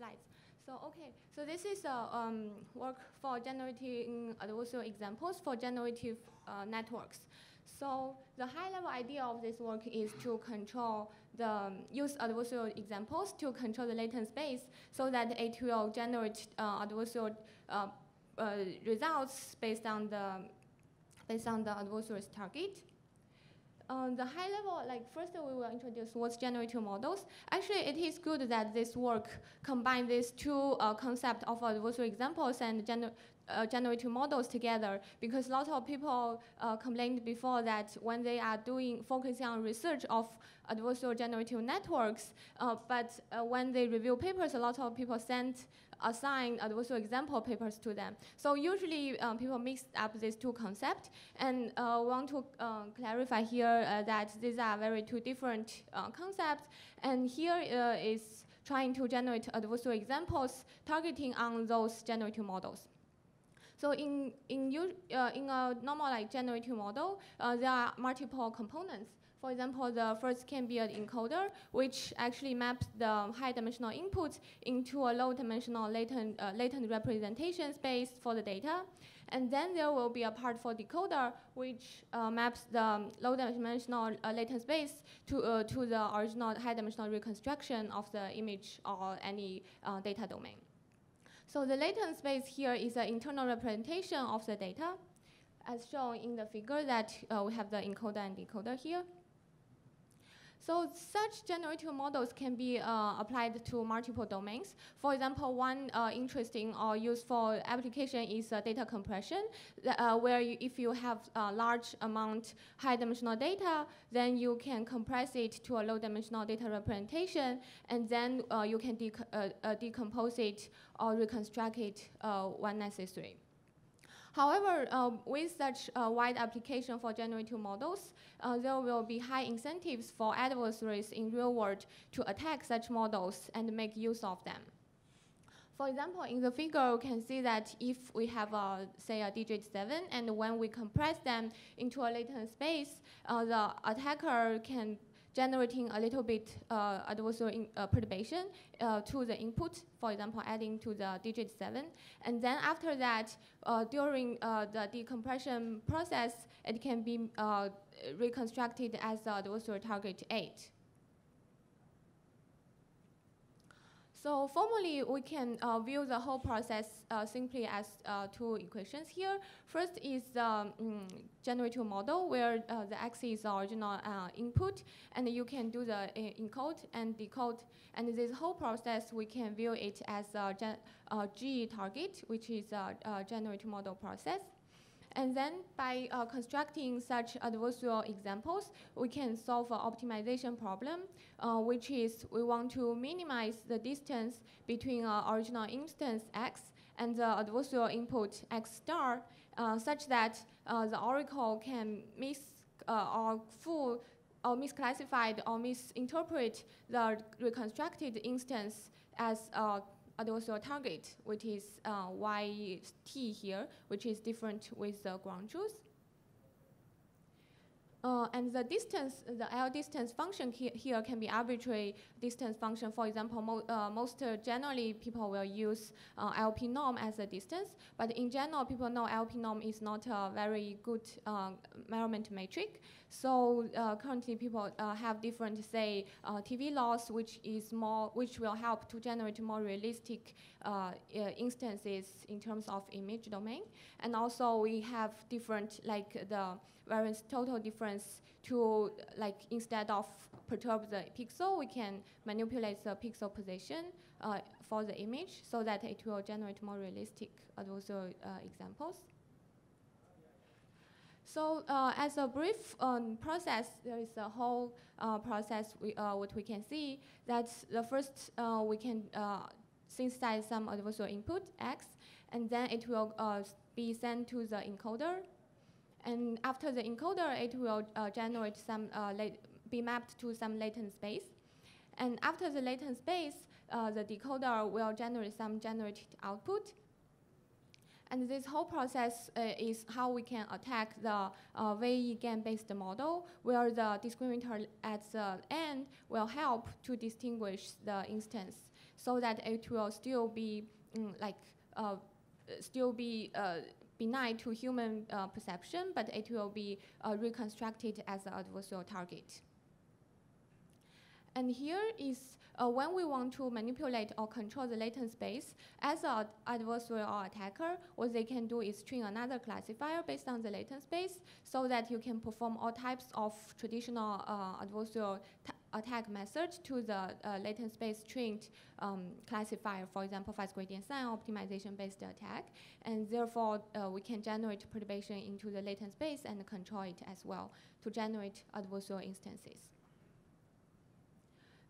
slides. So okay, so this is a um, work for generating adversarial examples for generative uh, networks. So the high-level idea of this work is to control the um, use adversarial examples to control the latent space so that it will generate uh, adversarial uh, uh, results based on the based on the adversary's target. Um, the high level, like first we will introduce what's generative models. Actually, it is good that this work combine these two uh, concepts of adversarial examples and gener uh, generative models together because lots of people uh, complained before that when they are doing focusing on research of adversarial generative networks, uh, but uh, when they review papers, a lot of people send assign adversarial example papers to them. So usually um, people mix up these two concepts and uh, want to uh, clarify here uh, that these are very two different uh, concepts. And here uh, is trying to generate adversarial examples targeting on those generative models. So in, in, uh, in a normal like generative model, uh, there are multiple components. For example, the first can be an encoder, which actually maps the high-dimensional input into a low-dimensional latent, uh, latent representation space for the data. And then there will be a part for decoder, which uh, maps the low-dimensional uh, latent space to, uh, to the original high-dimensional reconstruction of the image or any uh, data domain. So the latent space here is an internal representation of the data, as shown in the figure that uh, we have the encoder and decoder here. So such generative models can be uh, applied to multiple domains. For example, one uh, interesting or useful application is uh, data compression, uh, where you, if you have a large amount high-dimensional data, then you can compress it to a low-dimensional data representation, and then uh, you can dec uh, decompose it or reconstruct it when necessary. However, um, with such a wide application for generative models, uh, there will be high incentives for adversaries in real world to attack such models and make use of them. For example, in the figure, you can see that if we have, a, say, a digit 7, and when we compress them into a latent space, uh, the attacker can generating a little bit uh, adversarial uh, perturbation uh, to the input, for example, adding to the digit 7. And then after that, uh, during uh, the decompression process, it can be uh, reconstructed as the adversarial target 8. So formally, we can uh, view the whole process uh, simply as uh, two equations here. First is the um, generative model where uh, the x is the original uh, input, and you can do the uh, encode and decode. And this whole process, we can view it as a G target, which is a, a generative model process. And then by uh, constructing such adversarial examples, we can solve an optimization problem, uh, which is we want to minimize the distance between our original instance x and the adversarial input x star, uh, such that uh, the oracle can miss uh, or fool or misclassified or misinterpret the reconstructed instance as a also a target, which is uh, YT here, which is different with the ground truth. Uh, and the distance, the L distance function he here can be arbitrary distance function. For example, mo uh, most uh, generally people will use uh, LP norm as a distance, but in general, people know LP norm is not a very good uh, measurement metric. So uh, currently, people have different, say, TV loss, which is more, which will help to generate more realistic instances in terms of image domain. And also, we have different, like the variance total difference to like instead of perturb the pixel, we can manipulate the pixel position uh, for the image so that it will generate more realistic adversarial uh, examples. So uh, as a brief um, process, there is a whole uh, process we, uh, what we can see that the first uh, we can synthesize some adversarial input x and then it will be sent to the encoder and after the encoder, it will uh, generate some, uh, be mapped to some latent space. And after the latent space, uh, the decoder will generate some generated output. And this whole process uh, is how we can attack the uh, VAE GAN-based model, where the discriminator at the end will help to distinguish the instance. so that it will still be mm, like uh, still be benign to human uh, perception, but it will be uh, reconstructed as an adversarial target. And here is uh, when we want to manipulate or control the latent space, as an adversary or attacker, what they can do is train another classifier based on the latent space so that you can perform all types of traditional uh, adversarial attack method to the uh, latent space trained um, classifier, for example, fast gradient sign optimization based attack. And therefore, uh, we can generate perturbation into the latent space and control it as well to generate adversarial instances.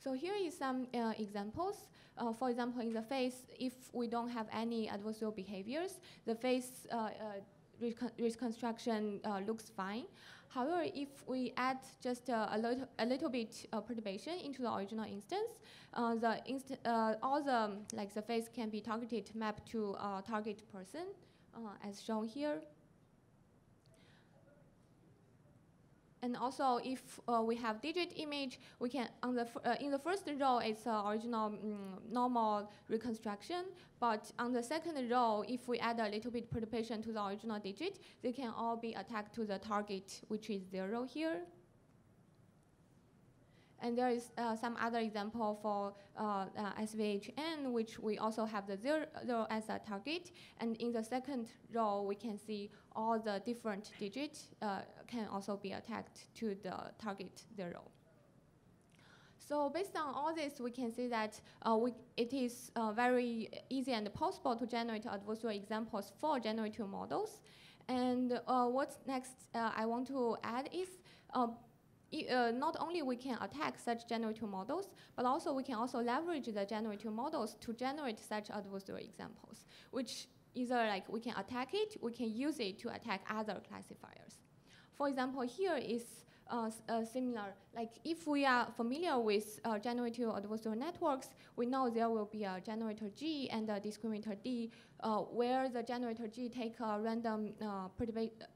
So here is some uh, examples. Uh, for example, in the face, if we don't have any adversarial behaviors, the face uh, uh reconstruction looks fine. However, if we add just uh, a, little, a little bit perturbation into the original instance, uh, the inst uh, all the like the face can be targeted mapped to a target person, as shown here. And also, if uh, we have digit image, we can on the uh, in the first row it's uh, original mm, normal reconstruction. But on the second row, if we add a little bit perturbation to the original digit, they can all be attacked to the target, which is zero here. And there is uh, some other example for uh, uh, SVHN, which we also have the zero, zero, as a target. And in the second row, we can see all the different digits uh, can also be attacked to the target zero. So based on all this, we can see that uh, we, it is uh, very easy and possible to generate adversarial examples for generative models. And uh, what's next uh, I want to add is uh, not only we can attack such generative models, but also we can also leverage the generative models to generate such adversarial examples, which either like we can attack it, we can use it to attack other classifiers. For example, here is uh, uh, similar. Like if we are familiar with uh, generative adversarial networks, we know there will be a generator G and a discriminator D, uh, where the generator G take a random uh,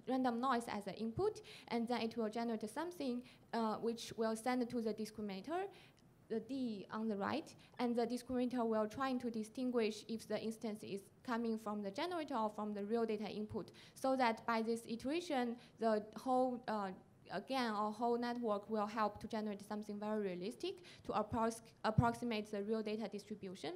random noise as an input, and then it will generate something uh, which will send to the discriminator, the D on the right, and the discriminator will try to distinguish if the instance is coming from the generator or from the real data input, so that by this iteration, the whole uh, again, our whole network will help to generate something very realistic to approx approximate the real data distribution.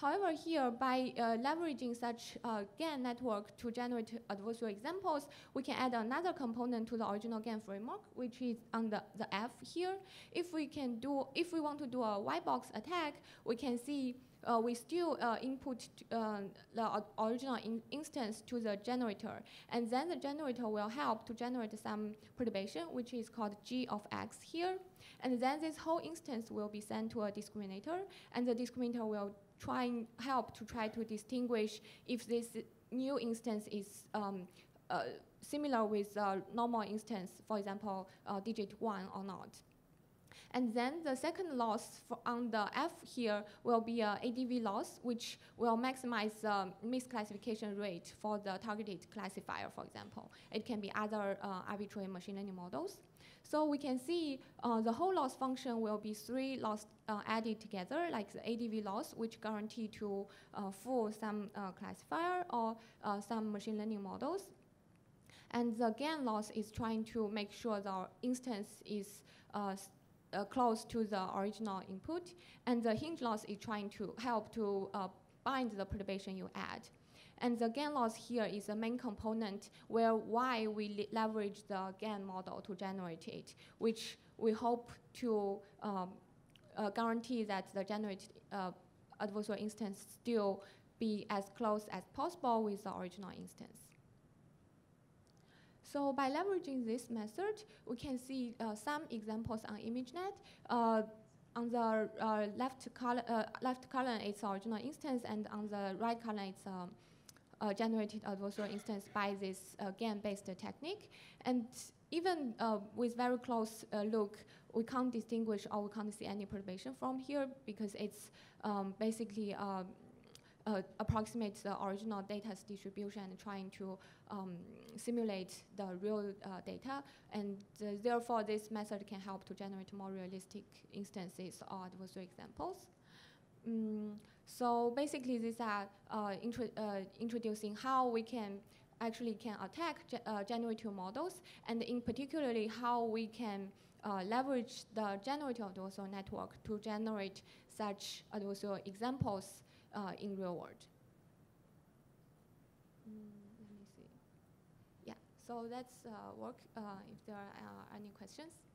However, here, by uh, leveraging such uh, GAN network to generate adversarial examples, we can add another component to the original GAN framework, which is on the, the F here. If we can do, if we want to do a white box attack, we can see uh, we still uh, input uh, the original in instance to the generator. And then the generator will help to generate some perturbation, which is called g of x here. And then this whole instance will be sent to a discriminator, and the discriminator will try and help to try to distinguish if this new instance is um, uh, similar with a normal instance, for example, uh, digit 1 or not. And then the second loss on the F here will be a ADV loss, which will maximize the misclassification rate for the targeted classifier, for example. It can be other uh, arbitrary machine learning models. So we can see uh, the whole loss function will be three loss uh, added together, like the ADV loss, which guarantee to uh, fool some uh, classifier or uh, some machine learning models. And the GAN loss is trying to make sure the instance is uh, close to the original input, and the hinge loss is trying to help to uh, bind the perturbation you add. And the GAN loss here is the main component where why we leverage the GAN model to generate it, which we hope to um, uh, guarantee that the generated uh, adversarial instance still be as close as possible with the original instance. So by leveraging this method, we can see uh, some examples on ImageNet. Uh, on the uh, left, column, uh, left column, it's original instance, and on the right column, it's um, a generated adversarial instance by this uh, GAN-based technique. And even uh, with very close look, we can't distinguish or we can't see any perturbation from here because it's um, basically um, uh, approximates the original data's distribution and trying to um, simulate the real uh, data. And uh, therefore, this method can help to generate more realistic instances or adversarial examples. Mm, So basically, these are uh, intro, uh, introducing how we can actually can attack ge uh, generative models, and in particularly how we can uh, leverage the generative adversarial network to generate such adversarial examples uh, in real world. Mm, let me see. Yeah, so that's uh, work. Uh, if there are any questions.